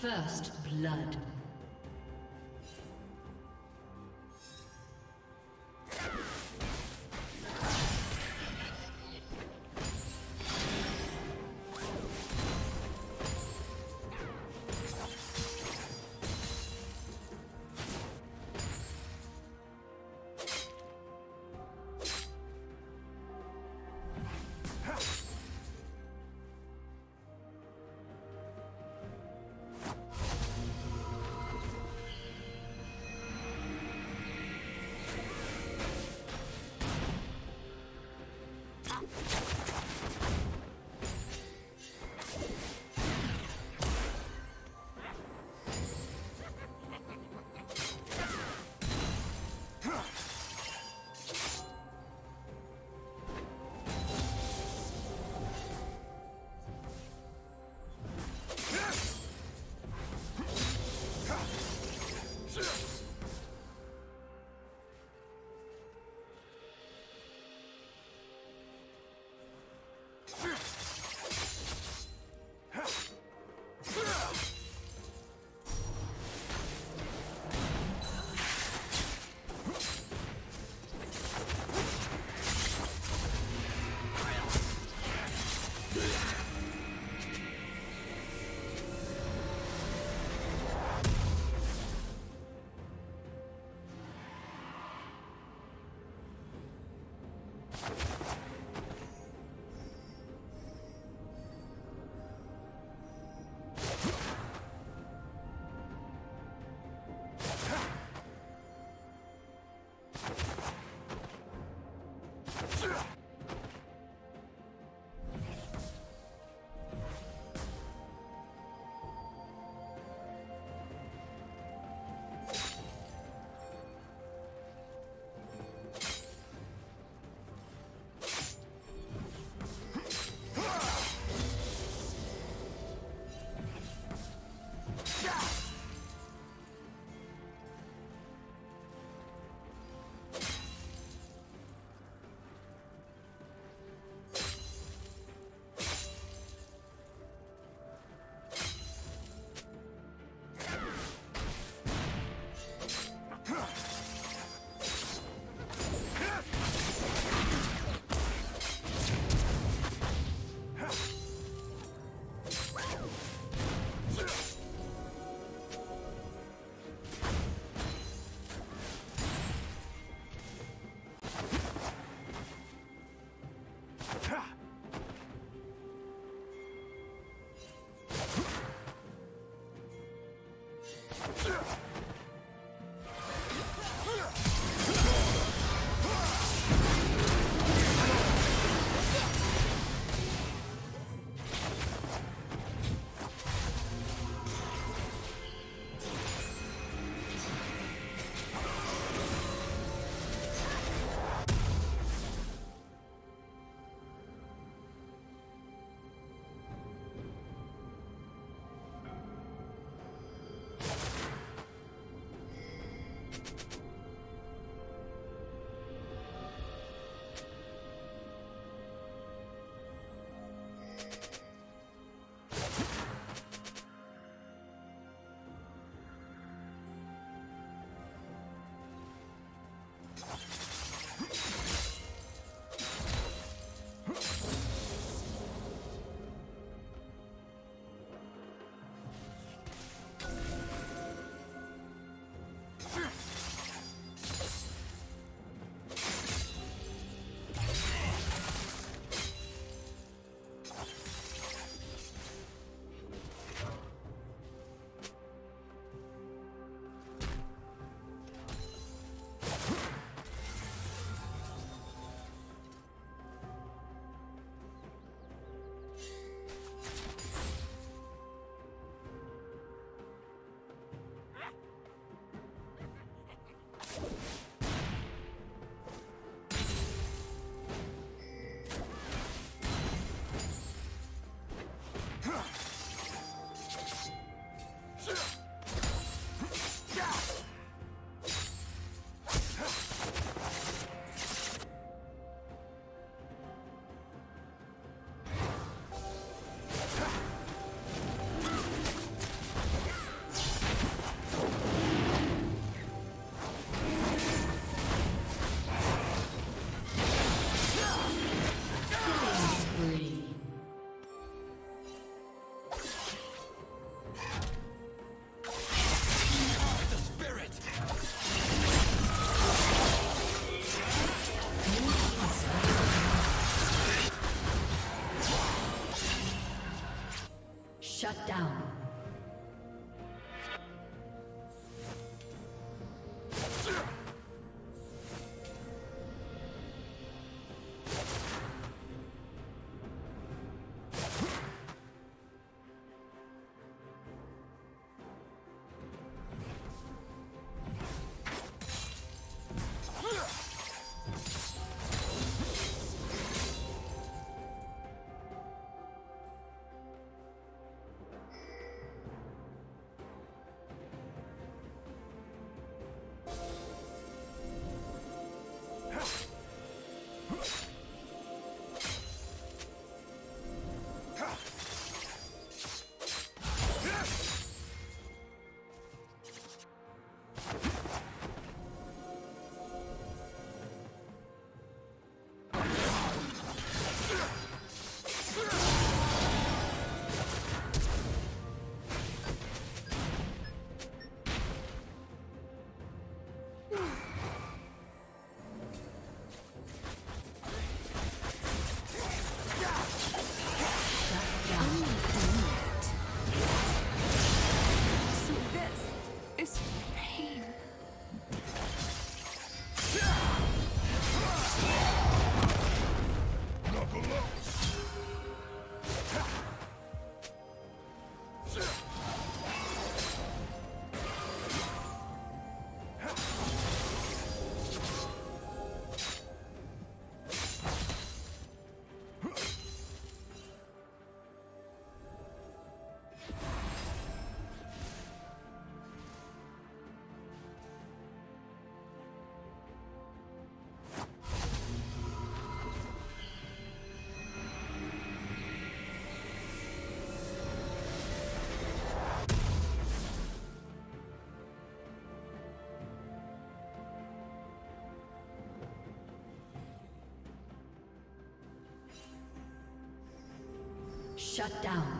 First blood. Shut down. Shut down.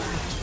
Rampage.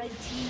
Red team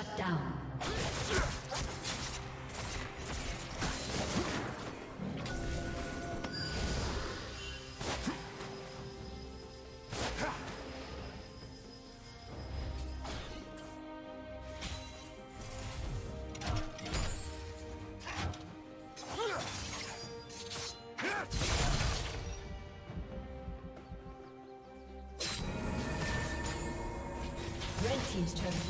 Shut down. team's turret